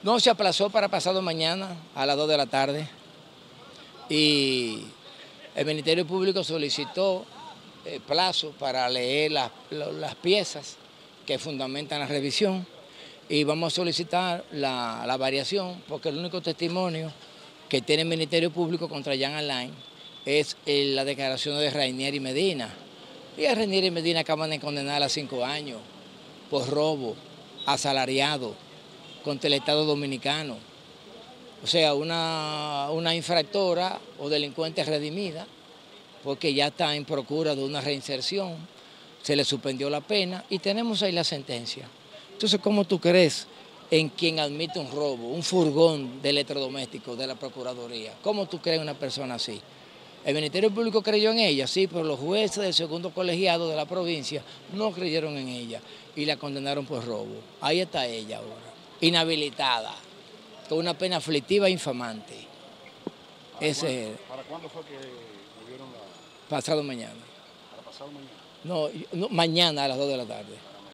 No, se aplazó para pasado mañana a las 2 de la tarde. Y el Ministerio Público solicitó eh, plazo para leer las, las piezas que fundamentan la revisión. Y vamos a solicitar la, variación porque el único testimonio que tiene el Ministerio Público contra Jan Alain es eh, la declaración de Rainier y Medina. Y a Rainier y Medina acaban de condenar a cinco años por robo, asalariado, contra el Estado Dominicano. O sea, una, infractora o delincuente redimida, porque ya está en procura de una reinserción, se le suspendió la pena y tenemos ahí la sentencia. Entonces, ¿cómo tú crees en quien admite un robo, un furgón de electrodoméstico de la Procuraduría? ¿Cómo tú crees en una persona así? El Ministerio Público creyó en ella, sí, pero los jueces del segundo colegiado de la provincia no creyeron en ella y la condenaron por robo. Ahí está ella ahora, inhabilitada, con una pena aflictiva e infamante. ¿Para, Ese, cuándo, ¿Para cuándo fue que murieron la...? Pasado mañana. ¿Para pasado mañana? No, no, mañana a las 2 de la tarde.